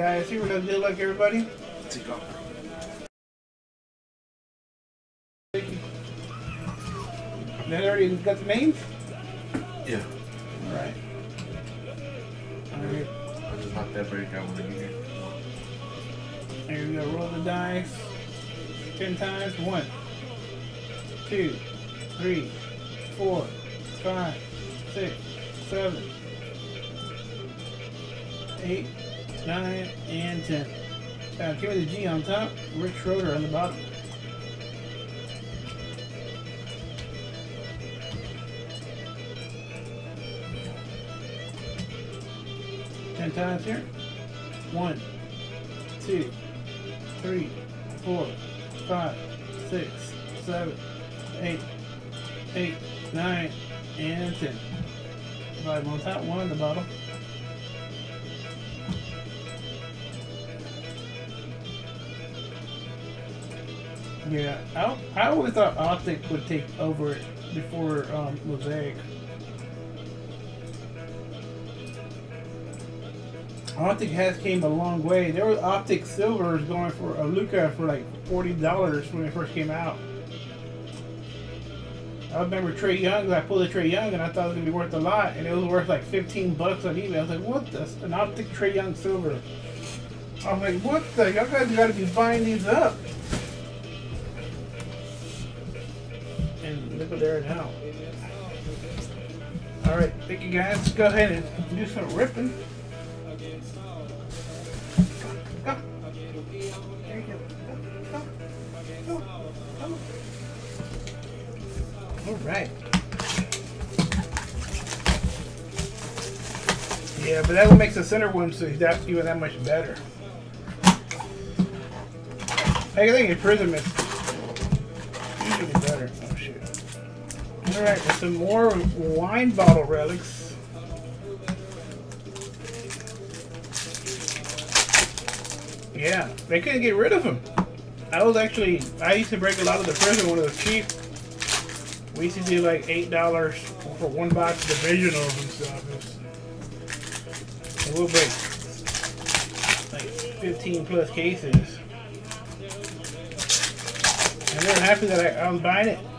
guys. Here we go. Good luck, everybody. Thank you. Then already got the names? Yeah. Alright. Alright. I just knocked that break out when I get here. Here we go. Roll the dice. Ten times. One, two, three, four, five, six, seven, eight, nine, and ten. Now give me the G on top. Rick Schroeder on the bottom. Ten times here. One, two, three, four, five, six, seven, eight, eight, nine, and ten. Five on top, one on the bottom. Yeah, I, I always thought Optic would take over before um, Mosaic. Optic has came a long way. There was Optic Silvers going for a Luka for like forty dollars when it first came out. I remember Trae Young. I pulled a Trae Young and I thought it was gonna be worth a lot, and it was worth like fifteen bucks on eBay. I was like, "What the? An Optic Trae Young Silver?" I was like, "What the? Y'all guys got to be buying these up." Look now. All right, thank you guys. Go ahead and do some ripping. Go. Go. Go. Go. Go. Go. All right. Yeah, but that makes the center one so that even that much better. I think imprisonment usually All right, some more wine bottle relics. Yeah, they couldn't get rid of them. I was actually, I used to break a lot of the prison when it was cheap. We used to do like eight dollars for one box of divisionals and stuff. It's, and we'll break like 15 plus cases. And they were happy that I, I was buying it.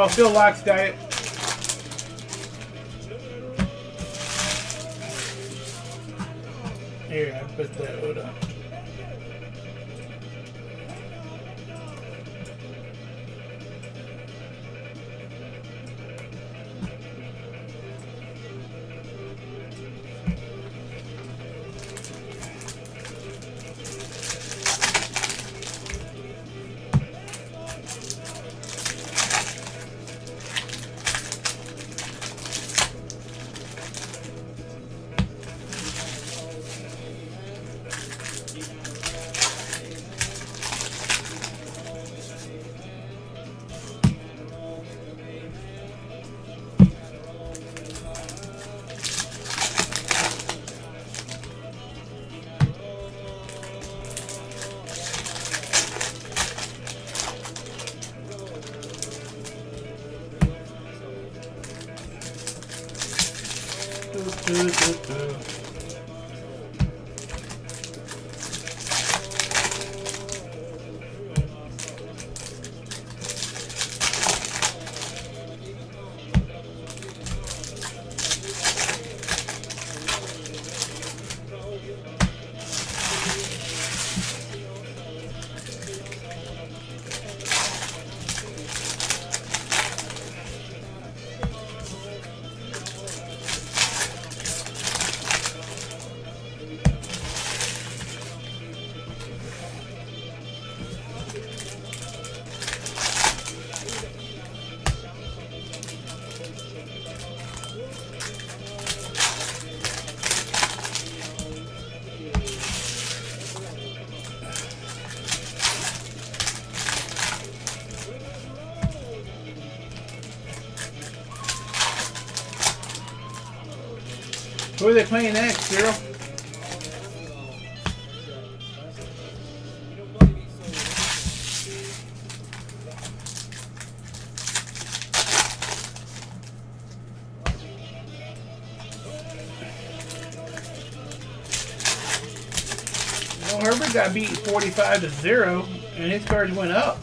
Oh, Phil Locke's got they playing next, Cyril? Well, Herbert got beat 45 to 0, and his cards went up.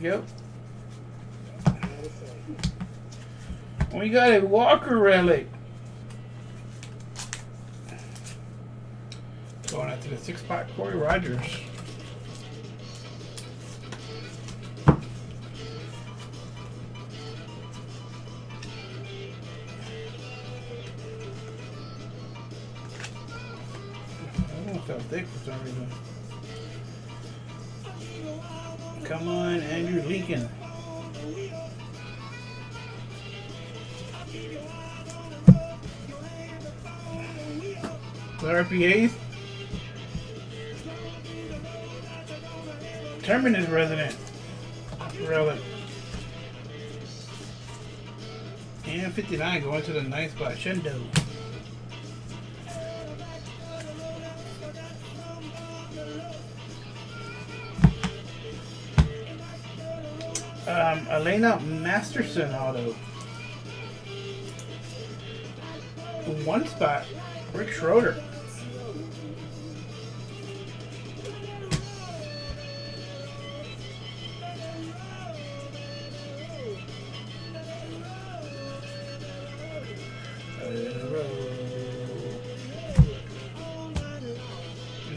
Go. We got a Walker relic. Going to the six spot Corey Rogers. I don't feel thick for some reason. Come on, Andrew Lincoln. The RPAs. Terminus resident. Relic. And 59 going to the ninth spot. Shendo. Alanna Masterson auto. One spot. Rick Schroeder.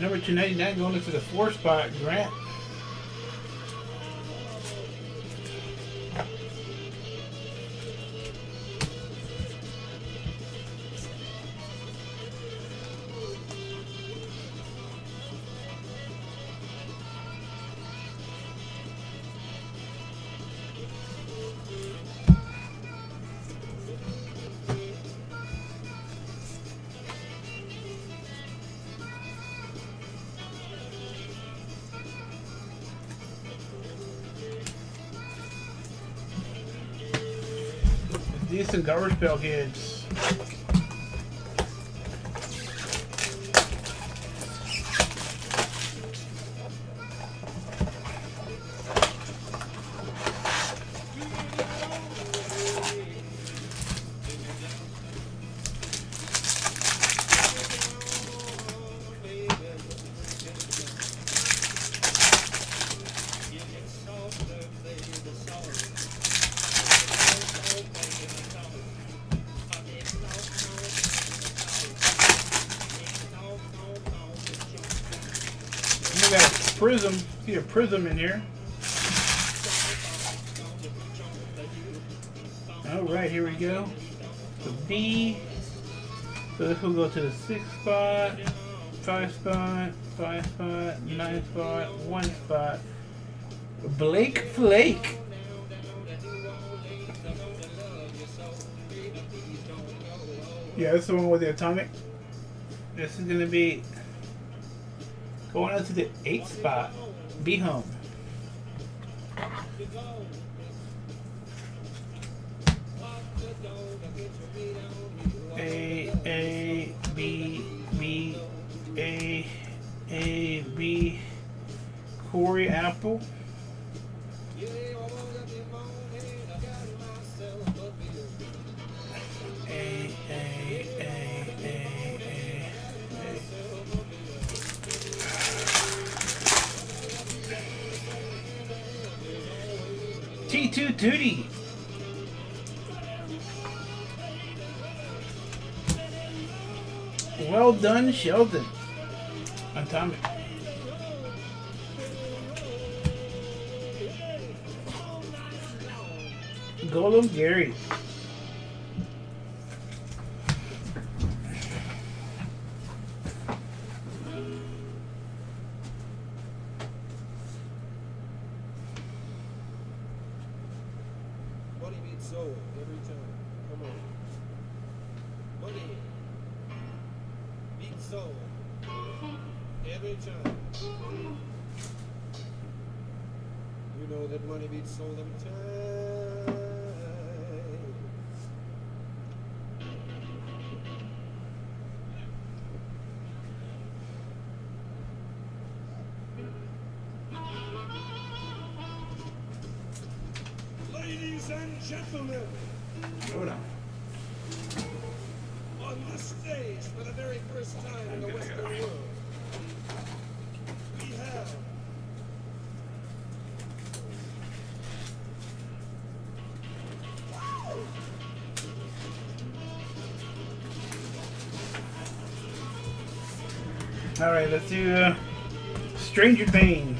Number 299 going into the four spot, Grant. Decent garbage pail kids. Prism. See a prism in here. All right, here we go. So D. So this will go to the six spot, five spot, five spot, nine spot, one spot. Blake Flake. Yeah, that's the one with the atomic. This is gonna be going out to the eighth spot. Be home. A A B B A A B Corey Apple. T2 Tootie. Well done, Sheldon. Atomic. Golem Gary. Hold on. on this stage for the very first time in the Western world, we have All right, let's do uh, Stranger Things.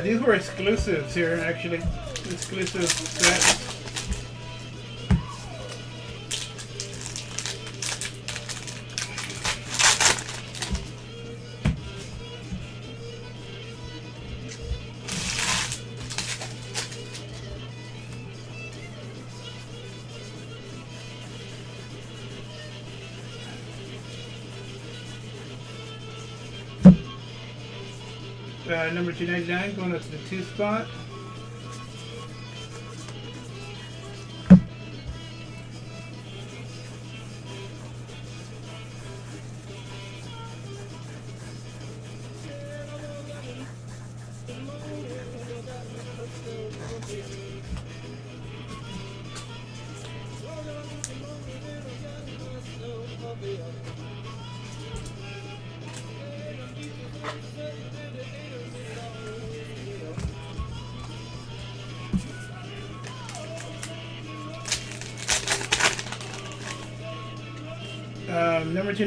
These were exclusives here, actually. Exclusive sets. Uh, number 299 going up to the two spot.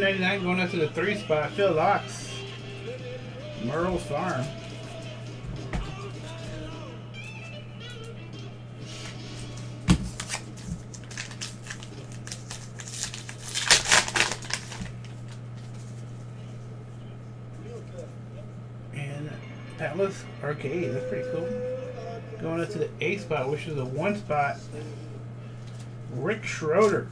299 going up to the three spot. Phil Locks. Merle's Farm. And Palace Arcade. That's pretty cool. Going up to the eight spot, which is a one spot. Rick Schroeder.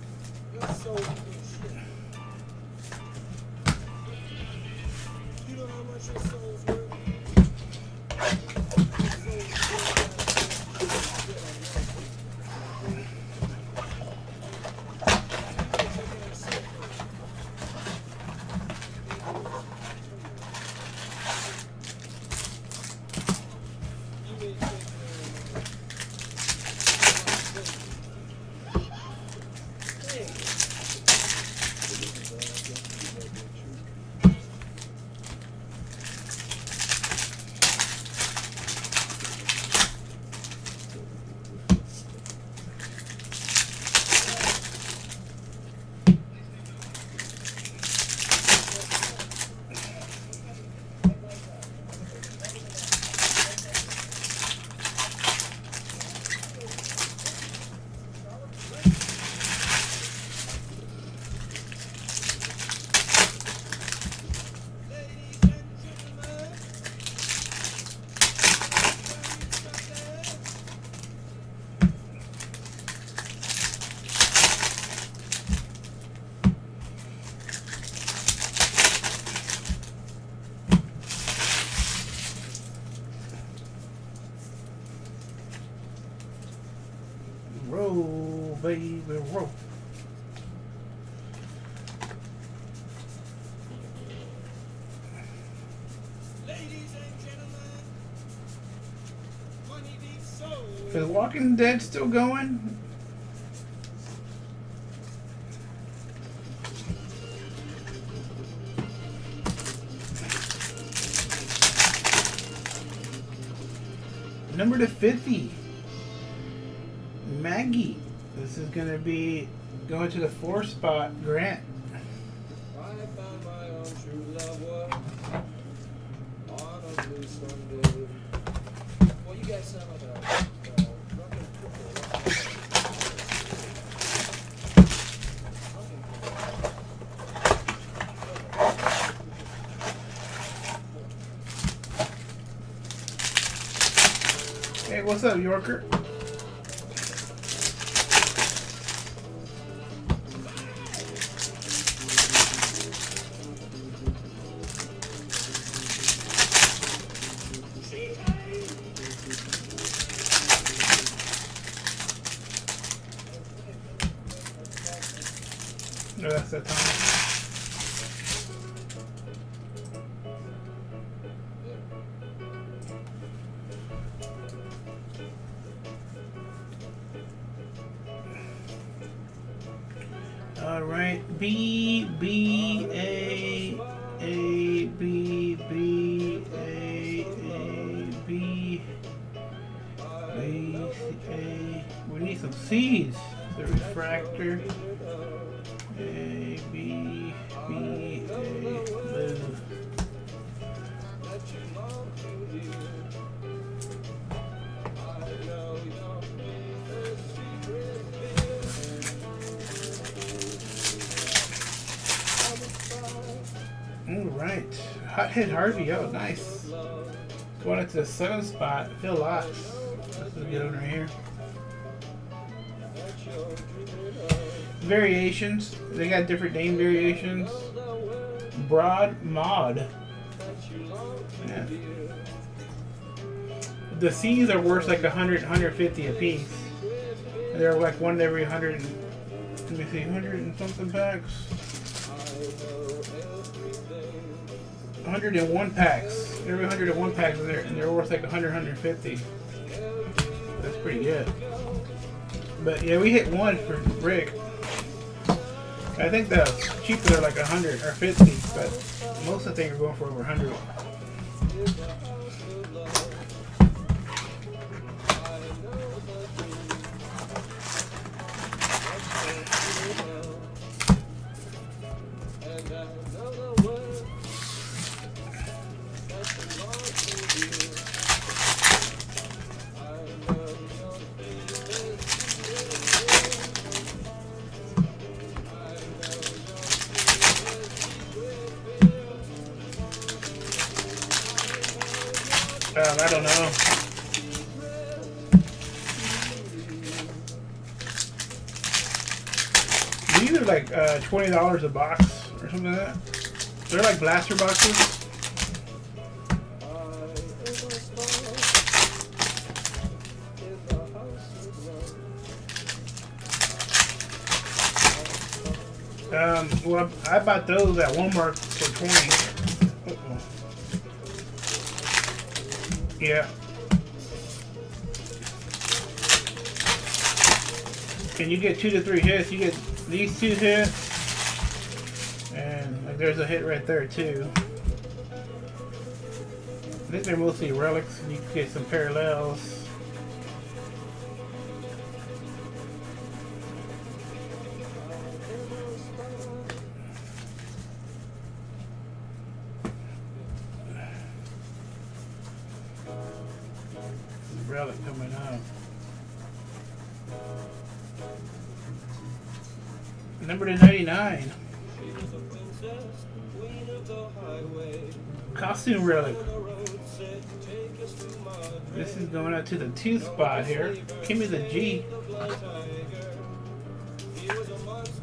Roll, baby, roll. ladies and gentlemen, Money Beat Soul. Is Walking Dead still going? Number to 50. Going to be going to the four spot. Grant. Hey, what's up, own need C's. The refractor. A B B A blue. All right, hot Harvey. Oh, nice. Going into the seventh spot. Phil is a good one here. Variations. They got different name variations. Broad mod. Yeah. The C's are worth like 100, 150 a piece. They're like one every 100. and- Let me see, 100 and something packs. 101 packs. Every 101 packs, and they're, and they're worth like 100, 150. That's pretty good. But yeah, we hit one for Rick. I think the cheaper are like 100 or 50, but most of the things are going for over 100. Um, I don't know. These are like uh, $20 a box or something like that. They're like blaster boxes. Um, well, I bought those at Walmart for 20 Yeah. And you get two to three hits. You get these two hits. And like there's a hit right there too. I think they're mostly relics. You can get some parallels. Number to 99. Costume relic. This is going out to the two spot here. Give me the G.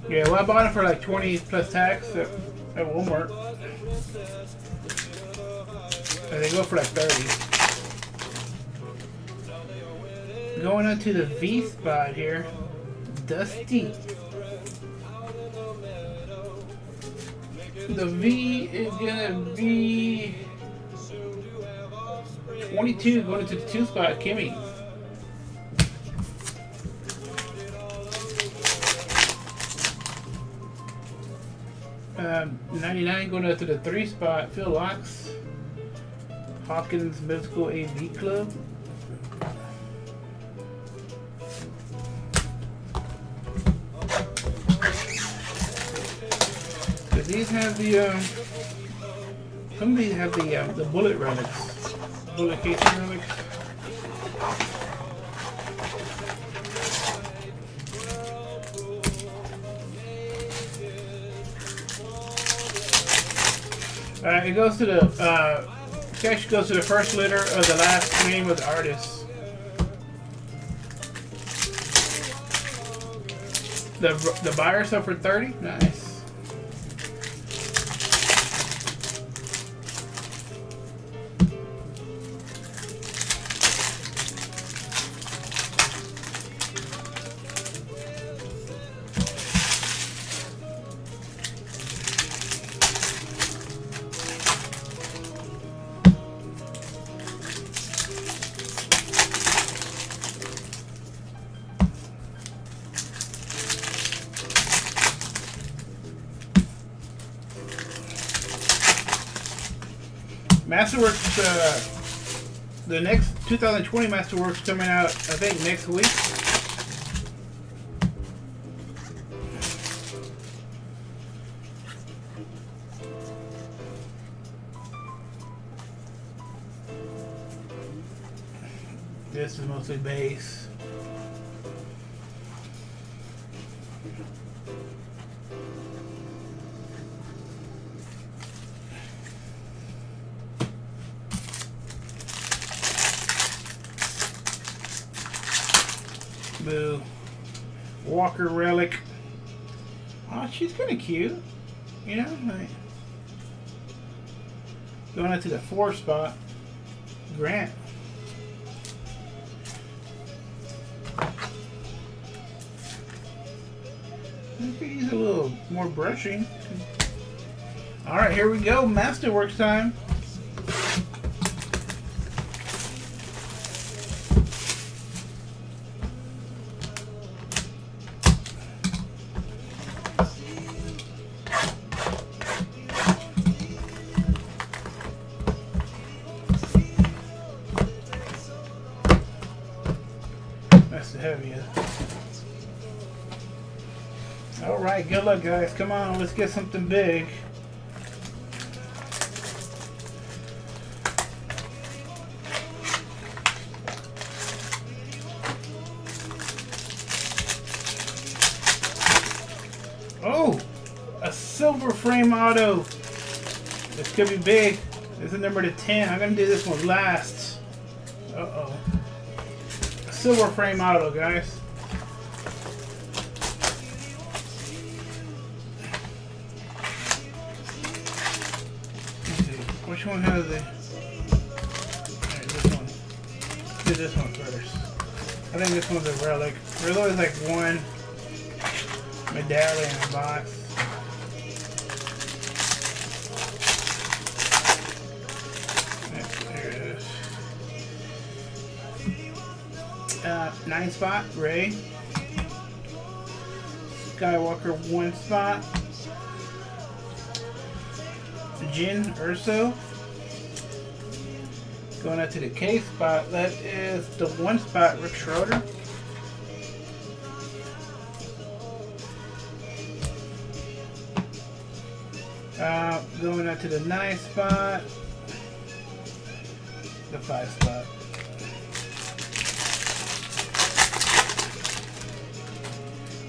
Yeah, well, I bought it for like 20 plus tax at, at Walmart. And they go for like 30. Going on to the V spot here. Dusty. The V is gonna be 22 going into the two spot, Kimmy. Um, 99 going up to the three spot, Phil Locks. Hawkins Middle School AV Club. These have the um, some of these have the um, the bullet relics, bullet casing relics. Uh, it goes to the uh, cash goes to the first letter of the last name of the artist. The the buyer for thirty. Nice. 2020 Masterworks coming out, I think next week. This is mostly base. Boo. Walker Relic. Oh, she's kind of cute. You know, like going up to the four spot. Grant. Could a little more brushing. All right, here we go. Masterworks time. Guys. Come on, let's get something big. Oh, a silver frame auto. This could be big. This is number to 10. I'm going to do this one last. Uh-oh. Silver frame auto, guys. Which one has. Alright, this one. Do this one first. I think this one's a relic. There's always like one medallion in the box. There it is. Uh, nine spot, Ray. Skywalker, one spot. Jyn Erso. Going out to the K spot, that is the one spot, Rick Schroeder. Uh, going out to the nine spot, the five spot.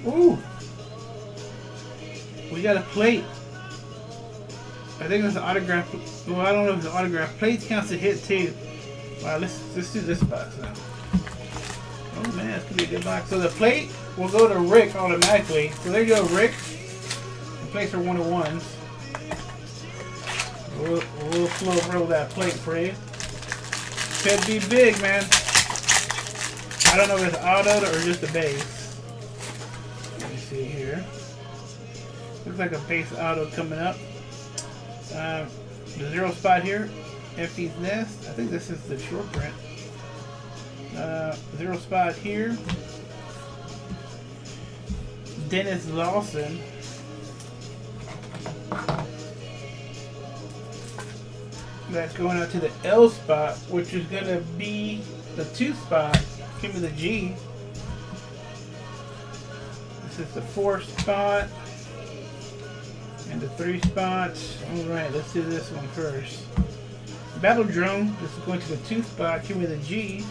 Ooh! We got a plate. I think it's an autograph. Well, I don't know if it's an autograph. Plates counts a hit too. Wow, let's let's do this box now. Oh man, it's gonna be a good box. So the plate will go to Rick automatically. So there you go, Rick. The plates are one of ones. We'll, we'll flow roll that plate for you. Could be big, man. I don't know if it's auto or just a base. Let me see here. Looks like a base auto coming up. Uh, the zero spot here. Empty's Nest. I think this is the short print. Uh, zero spot here. Denis Lawson. That's going out to the L spot, which is going to be the two spot. Give me the G. This is the four spot. And the three spots. Alright, let's do this one first. Battle Drone. This is going to the two spot. Give me the G.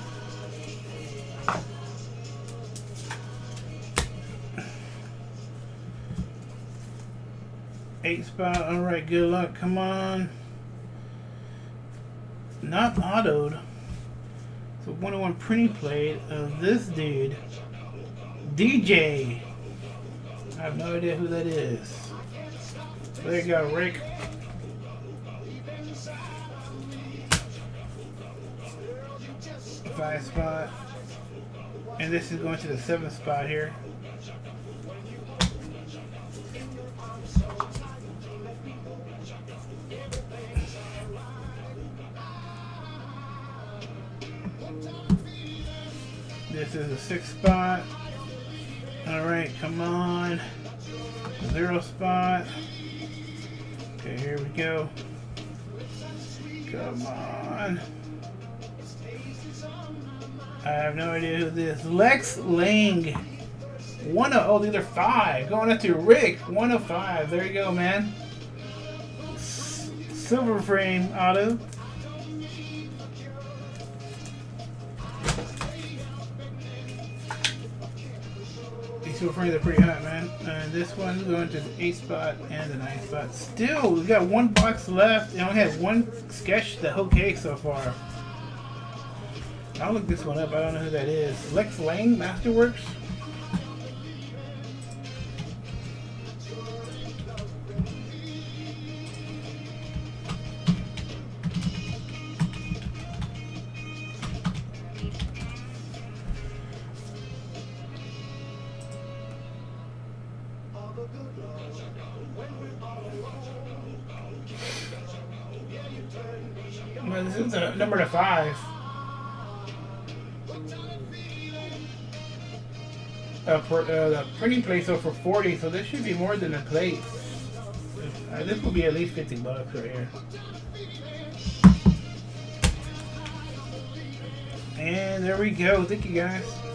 Eight spot. Alright, good luck. Come on. Not autoed. So 101 printing plate of this dude. DJ. I have no idea who that is. There you go, Rick. Five spot. And this is going to the seventh spot here. This is a six spot. Alright, come on. Zero spot. Okay, here we go. Come on. I have no idea who this Lex Lang. One of oh these are five. Going up to Rick. One of five. There you go, man. Silver frame auto. These silver frames are pretty hot, man. This one's going to the eight spot and the nine spot. Still, we got one box left. And only have one sketch the whole case so far. I'll look this one up. I don't know who that is. Lex Lang, Masterworks. Five. Uh, per, uh, the printing plate sold for 40 so this should be more than a plate. Uh, this will be at least 50 bucks right here. And there we go. Thank you guys.